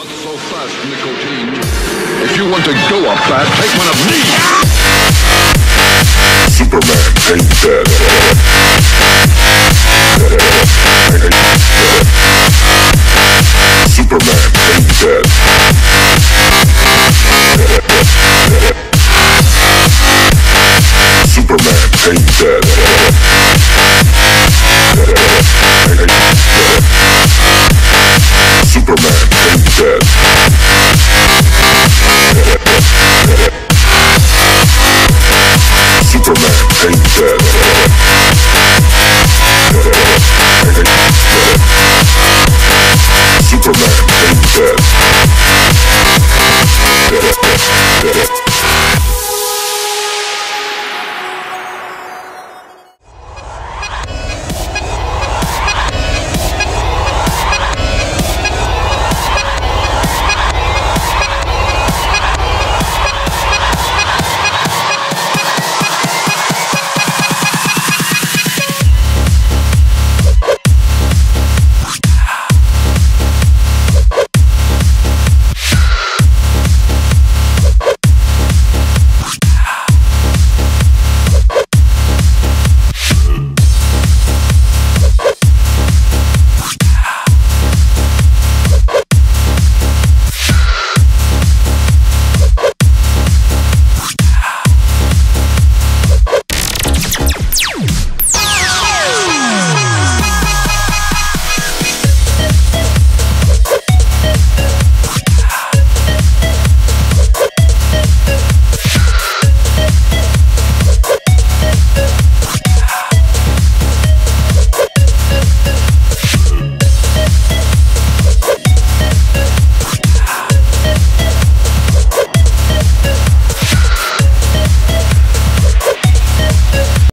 Not so fast, nicotine. If you want to go up fast, take one of me. Superman ain't dead. Superman ain't dead. Superman ain't dead. Superman ain't dead. Superman ain't dead.